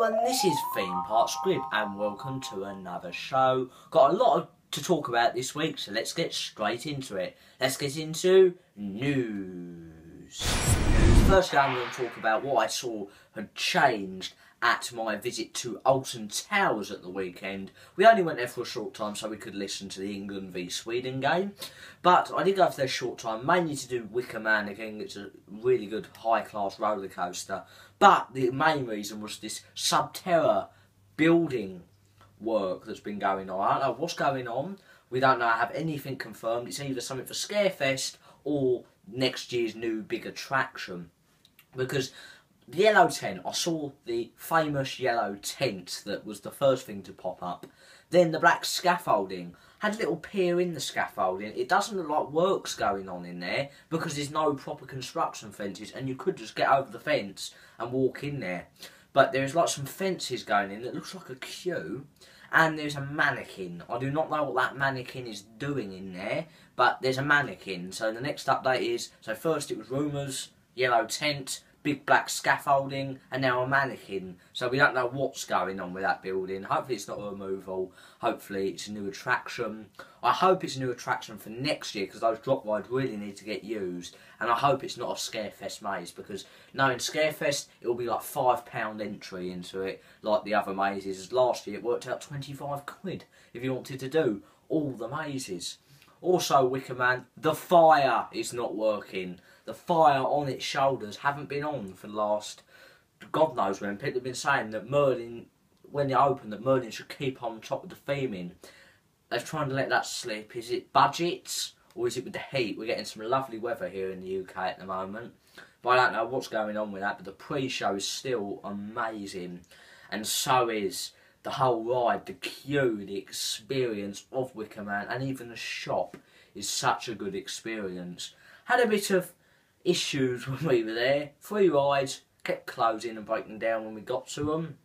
everyone, this is Theme Park Squib and welcome to another show. Got a lot to talk about this week, so let's get straight into it. Let's get into news. Firstly, I'm going to talk about what I saw had changed at my visit to Alton Towers at the weekend. We only went there for a short time so we could listen to the England v Sweden game. But I did go for a short time, mainly to do Wicker Man again. It's a really good high class roller coaster. But the main reason was this Subterra building work that's been going on. I don't know what's going on. We don't know, I have anything confirmed. It's either something for Scarefest or next year's new big attraction. Because the yellow tent, I saw the famous yellow tent that was the first thing to pop up. Then the black scaffolding had a little pier in the scaffolding. It doesn't look like work's going on in there because there's no proper construction fences and you could just get over the fence and walk in there. But there's like some fences going in that looks like a queue and there's a mannequin. I do not know what that mannequin is doing in there, but there's a mannequin. So the next update is, so first it was rumours, yellow tent, big black scaffolding and now a mannequin. So we don't know what's going on with that building. Hopefully it's not a removal. Hopefully it's a new attraction. I hope it's a new attraction for next year because those drop rides really need to get used. And I hope it's not a Scarefest maze because knowing Scarefest, it will be like £5 entry into it like the other mazes. Last year it worked out 25 quid if you wanted to do all the mazes. Also, Wicker Man, the fire is not working the fire on its shoulders haven't been on for the last God knows when. People have been saying that Merlin, when they open, that Merlin should keep on top of the theming. They're trying to let that slip. Is it budgets or is it with the heat? We're getting some lovely weather here in the UK at the moment. But I don't know what's going on with that. But the pre-show is still amazing. And so is the whole ride, the queue, the experience of Wicker Man. And even the shop is such a good experience. Had a bit of issues when we were there. Three rides, kept closing and breaking down when we got to them.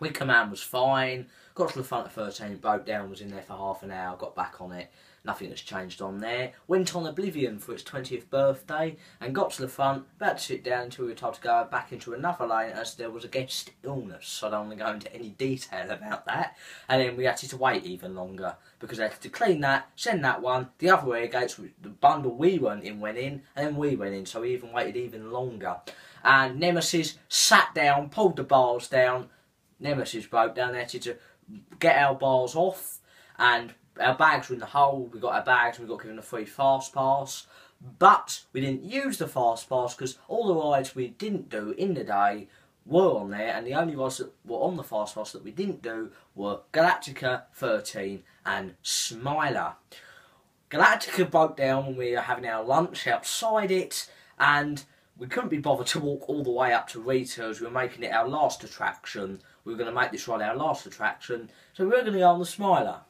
Wicker Man was fine. Got to the front of 13, broke down, was in there for half an hour, got back on it. Nothing has changed on there. Went on Oblivion for its 20th birthday and got to the front, about to sit down until we were told to go back into another lane as there was a guest illness. So I don't want to go into any detail about that. And then we had to wait even longer because they had to clean that, send that one, the other air gates, the bundle we went in went in, and then we went in. So we even waited even longer. And Nemesis sat down, pulled the bars down. Nemesis broke down, they had to get our bars off and our bags were in the hole. We got our bags and we got given a free fast pass. But we didn't use the fast pass because all the rides we didn't do in the day were on there, and the only rides that were on the fast pass that we didn't do were Galactica 13 and Smiler. Galactica broke down when we were having our lunch outside it, and we couldn't be bothered to walk all the way up to Rita's. We were making it our last attraction. We were going to make this ride our last attraction, so we were going to go on the Smiler.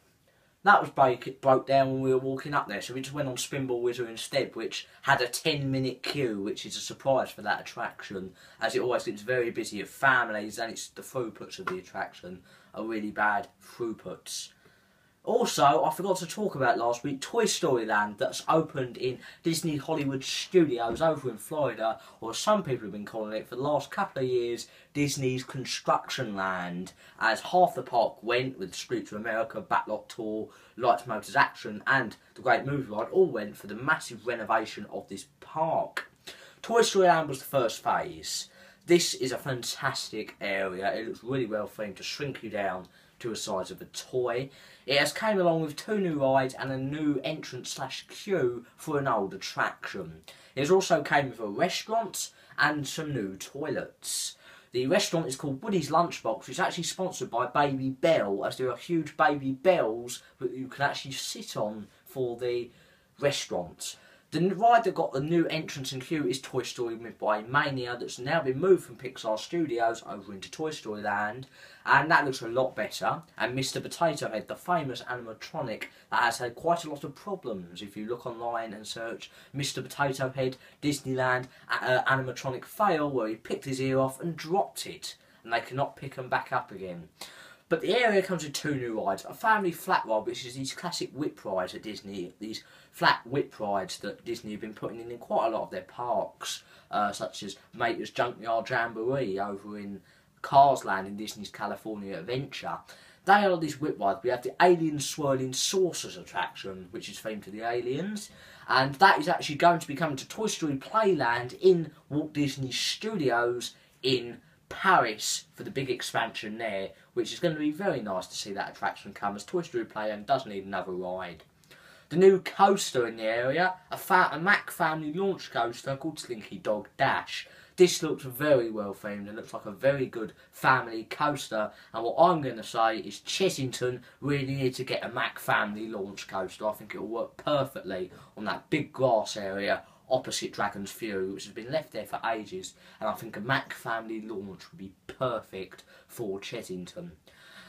That was break, broke down when we were walking up there, so we just went on Spinball Wizard instead, which had a 10 minute queue, which is a surprise for that attraction, as it always gets very busy of families, and it's the throughputs of the attraction are really bad throughputs. Also, I forgot to talk about last week Toy Story Land that's opened in Disney Hollywood Studios over in Florida, or some people have been calling it for the last couple of years Disney's Construction Land, as half the park went with Streets of America, Backlot Tour, Lights Motors Action, and the Great Movie Ride, all went for the massive renovation of this park. Toy Story Land was the first phase. This is a fantastic area. It looks really well themed to shrink you down to the size of a toy. It has came along with two new rides and a new entrance slash queue for an old attraction. It has also came with a restaurant and some new toilets. The restaurant is called Woody's Lunchbox, which is actually sponsored by Babybel, as there are huge Babybels that you can actually sit on for the restaurant. The ride that got the new entrance and queue is Toy Story Midway Mania that's now been moved from Pixar Studios over into Toy Story Land. And that looks a lot better. And Mr Potato Head, the famous animatronic that has had quite a lot of problems if you look online and search Mr Potato Head Disneyland uh, animatronic fail where he picked his ear off and dropped it. And they cannot pick him back up again. But the area comes with two new rides. A family flat ride, which is these classic whip rides at Disney, these flat whip rides that Disney have been putting in in quite a lot of their parks, uh, such as Mater's Junkyard Jamboree over in Cars Land in Disney's California Adventure. They are these whip rides. We have the Alien Swirling Saucers attraction, which is themed to the aliens. And that is actually going to be coming to Toy Story Playland in Walt Disney Studios in Paris for the big expansion there, which is going to be very nice to see that attraction come as Toy Story Playland does need another ride. The new coaster in the area, a, fa- a Mack family launch coaster called Slinky Dog Dash. This looks very well themed and looks like a very good family coaster. And what I'm going to say is Chessington really need to get a Mack family launch coaster. I think it will work perfectly on that big grass area opposite Dragon's Fury, which has been left there for ages, and I think a Mack family launch would be perfect for Chessington.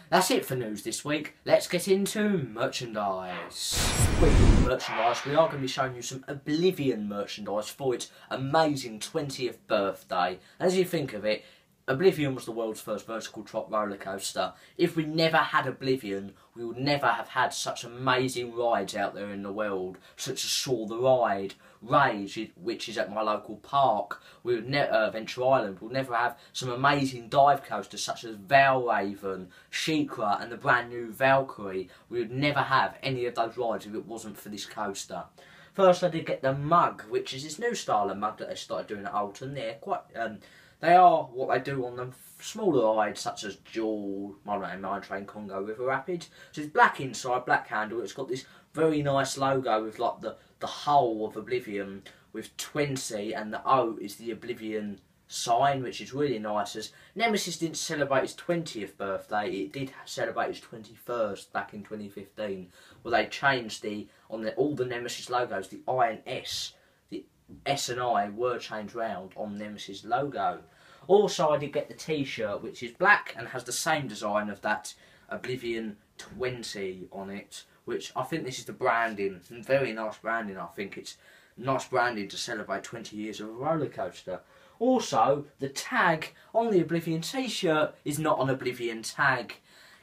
That's it for news this week. Let's get into merchandise. With merchandise, we are going to be showing you some Oblivion merchandise for its amazing 20th birthday. As you think of it, Oblivion was the world's first vertical drop roller coaster. If we never had Oblivion, we would never have had such amazing rides out there in the world, such as Saw the Ride, Rage, which is at my local park. We would never uh, Venture Island. We'll never have some amazing dive coasters such as Valravn, SheiKra, and the brand new Valkyrie. We would never have any of those rides if it wasn't for this coaster. First, I did get the mug, which is this new style of mug that they started doing at Alton. They're quite um, they are what they do on the smaller rides such as Jewel, Mine Mine Train, Congo River Rapids. So it's black inside, black handle. It's got this very nice logo with like the, the hull of Oblivion with 20 and the O is the Oblivion sign, which is really nice. As Nemesis didn't celebrate its 20th birthday, it did celebrate its 21st back in 2015, where they changed the on the, all the Nemesis logos, the I and S, the S and I were changed round on Nemesis logo. Also, I did get the T-shirt, which is black and has the same design of that Oblivion 20 on it, which I think this is the branding. Very nice branding, I think. It's nice branding to celebrate 20 years of a roller coaster. Also, the tag on the Oblivion T-shirt is not an Oblivion tag.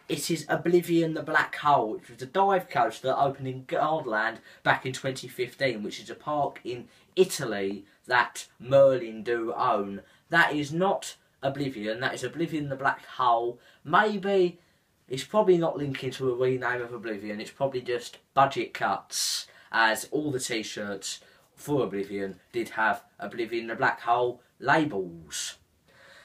It is Oblivion the Black Hole, which was a dive coaster opened in Gardaland back in 2015, which is a park in Italy that Merlin do own that is not Oblivion. That is Oblivion the Black Hole. Maybe it's probably not linking to a rename of Oblivion. It's probably just budget cuts, as all the T-shirts for Oblivion did have Oblivion the Black Hole labels.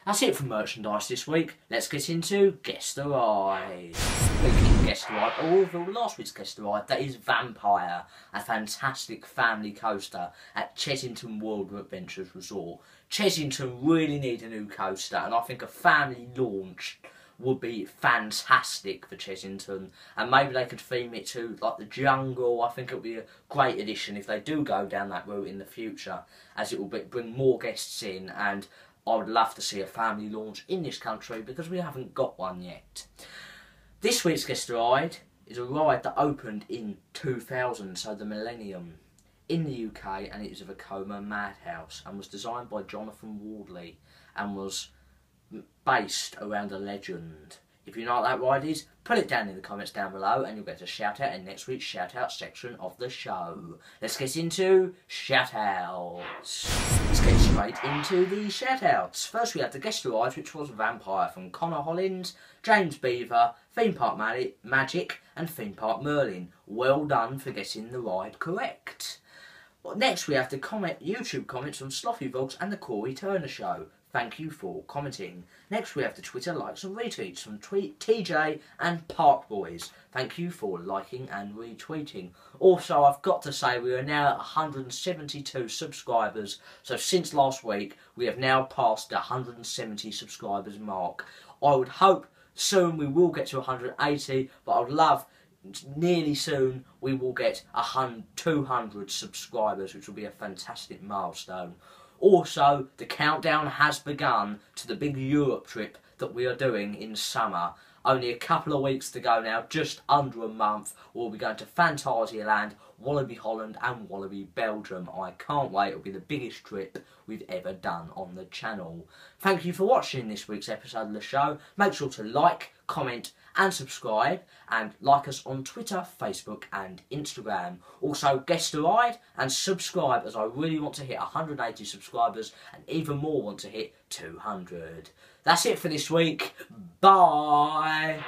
That's it for merchandise this week. Let's get into Guess the Ride. Speaking Guess the Ride, oh, or last week's Guess the Ride, that is Vampire, a fantastic family coaster at Chessington World of Adventures Resort. Chessington really need a new coaster, and I think a family launch would be fantastic for Chessington, and maybe they could theme it to like the jungle. I think it would be a great addition if they do go down that route in the future, as it will bring more guests in. And I would love to see a family launch in this country because we haven't got one yet. This week's guest ride is a ride that opened in 2000, so the Millennium in the UK and it is a Vekoma Madhouse and was designed by Jonathan Wardley and was based around a legend. If you know what that is, put it down in the comments down below and you'll get a shout out in next week's shout out section of the show. Let's get into shout outs. Let's get straight into the shout outs. First we have the guest ride which was Vampire from Connor Hollins, James Beaver, Theme Park Magic and Theme Park Merlin. Well done for getting the ride correct. Next, we have the comment YouTube comments from Slothy Vlogs and the Corey Turner Show. Thank you for commenting. Next, we have the Twitter likes and retweets from TJ and Park Boys. Thank you for liking and retweeting. Also, I've got to say, we are now at 172 subscribers. So, since last week, we have now passed the 170 subscribers mark. I would hope soon we will get to 180, but I would love nearly soon we will get 200 subscribers, which will be a fantastic milestone. Also, the countdown has begun to the big Europe trip that we are doing in summer. Only a couple of weeks to go now, just under a month. We'll be going to Phantasialand, Walibi Holland and Walibi Belgium. I can't wait, it'll be the biggest trip we've ever done on the channel. Thank you for watching this week's episode of the show. Make sure to like, comment and subscribe and like us on Twitter, Facebook and Instagram. Also guest a ride and subscribe as I really want to hit 180 subscribers and even more want to hit 200. That's it for this week. Bye!